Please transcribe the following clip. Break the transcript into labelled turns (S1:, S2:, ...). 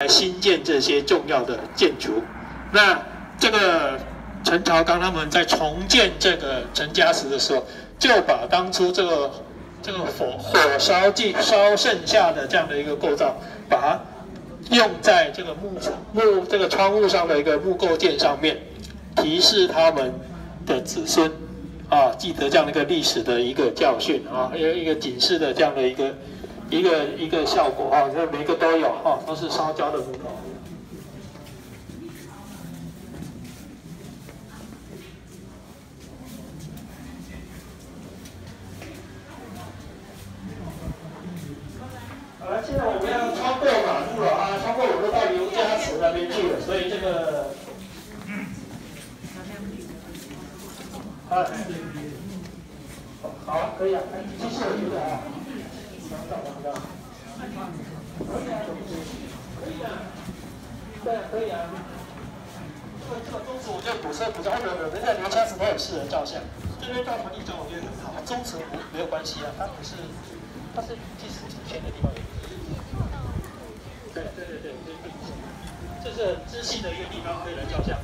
S1: 来新建这些重要的建筑。那这个陈朝刚他们在重建这个陈家祠的时候，就把当初这个这个火火烧尽烧剩下的这样的一个构造，把它用在这个木木这个窗户上的一个木构件上面，提示他们的子孙啊，记得这样的一个历史的一个教训啊，一个一个警示的这样的一个一个一个效果啊，这每个都有啊，都是烧焦的木头。好了，现在我们要超过马路了啊，超过我们到刘家祠那边去了，所以这个，啊，好，可以啊，哎，继续我觉得啊，可以啊，可以啊，对，可以啊。这个这个中祠我觉得古色古香，或者人在刘家祠都有适合照相，这边照团体照我觉得很好，中祠没没有关系啊，它不是，它是祭祀祖先的地方。对对对对，这是知性的一个地方，可以来照相。